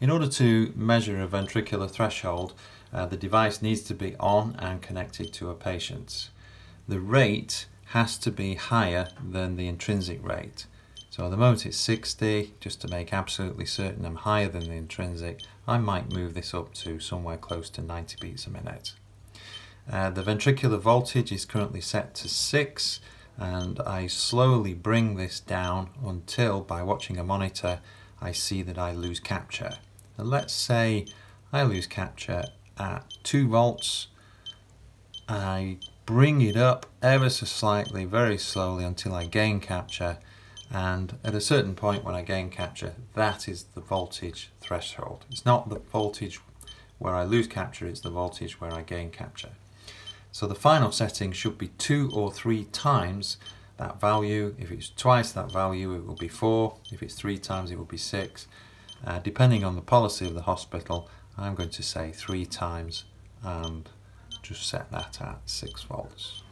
In order to measure a ventricular threshold, uh, the device needs to be on and connected to a patient. The rate has to be higher than the intrinsic rate. So at the moment it's 60, just to make absolutely certain I'm higher than the intrinsic, I might move this up to somewhere close to 90 beats a minute. Uh, the ventricular voltage is currently set to 6 and I slowly bring this down until by watching a monitor I see that I lose capture. Let's say I lose capture at 2 volts, I bring it up ever so slightly, very slowly until I gain capture and at a certain point when I gain capture that is the voltage threshold. It's not the voltage where I lose capture, it's the voltage where I gain capture. So the final setting should be two or three times that value. If it's twice that value it will be four, if it's three times it will be six. Uh, depending on the policy of the hospital I'm going to say three times and just set that at 6 volts.